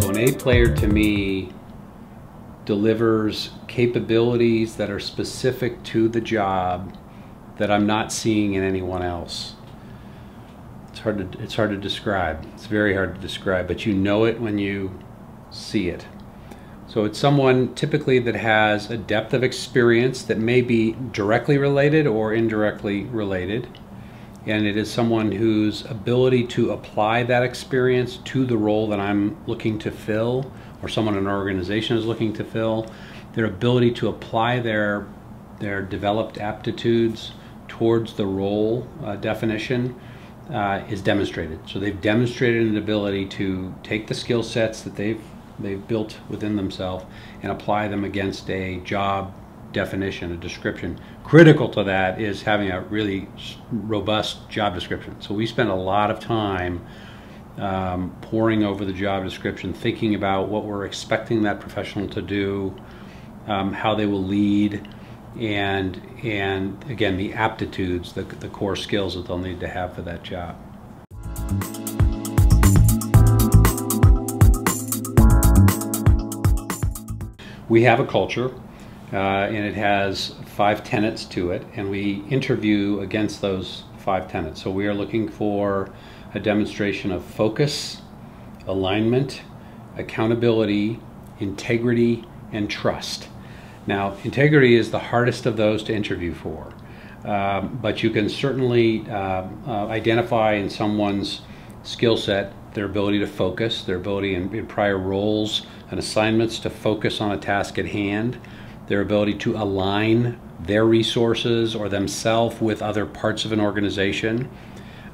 So an A player to me delivers capabilities that are specific to the job that I'm not seeing in anyone else. It's hard to it's hard to describe. It's very hard to describe, but you know it when you see it. So it's someone typically that has a depth of experience that may be directly related or indirectly related. And it is someone whose ability to apply that experience to the role that I'm looking to fill, or someone in an organization is looking to fill, their ability to apply their their developed aptitudes towards the role uh, definition uh, is demonstrated. So they've demonstrated an ability to take the skill sets that they've they've built within themselves and apply them against a job definition, a description. Critical to that is having a really robust job description. So we spend a lot of time um, poring over the job description, thinking about what we're expecting that professional to do, um, how they will lead, and and again the aptitudes, the, the core skills that they'll need to have for that job. We have a culture, uh, and it has five tenets to it, and we interview against those five tenets. So we are looking for a demonstration of focus, alignment, accountability, integrity, and trust. Now, integrity is the hardest of those to interview for, um, but you can certainly uh, uh, identify in someone's skill set their ability to focus, their ability in, in, prior roles and assignments to focus on a task at hand, their ability to align their resources or themselves with other parts of an organization.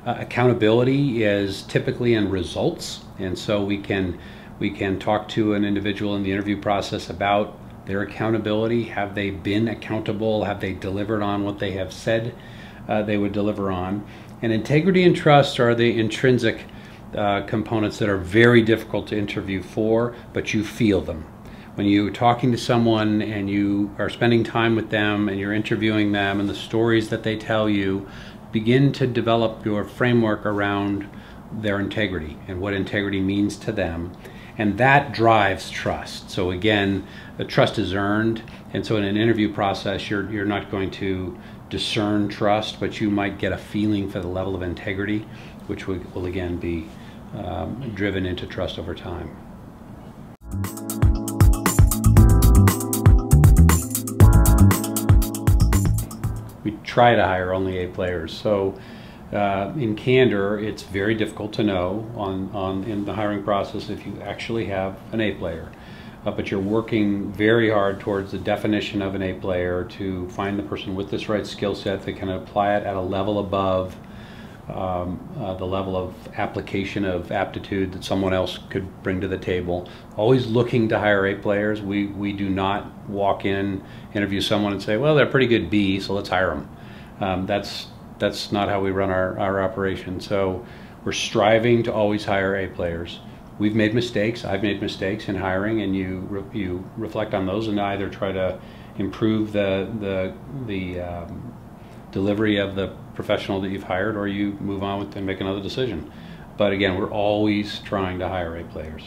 Uh, accountability is typically in results, and so we can we can talk to an individual in the interview process about their accountability. Have they been accountable? Have they delivered on what they have said uh, they would deliver on? And integrity and trust are the intrinsic uh, components that are very difficult to interview for, but you feel them. When you're talking to someone and you are spending time with them and you're interviewing them and the stories that they tell you, begin to develop your framework around their integrity and what integrity means to them and that drives trust. So again, the trust is earned, and so in an interview process, you're you're not going to discern trust, but you might get a feeling for the level of integrity, which will, will again be um, driven into trust over time. We try to hire only A players, so uh, in candor, it's very difficult to know on, on in the hiring process if you actually have an A player. Uh, but you're working very hard towards the definition of an A player to find the person with this right skill set that can apply it at a level above um, uh, the level of application of aptitude that someone else could bring to the table. Always looking to hire A players. We, we do not walk in, interview someone and say, well, they're pretty good B, so let's hire them. Um, that's that's not how we run our, our operation. So we're striving to always hire A players. We've made mistakes. I've made mistakes in hiring, and you re, you reflect on those and either try to improve the the the um, delivery of the professional that you've hired, or you move on with and make another decision. But again, we're always trying to hire A players.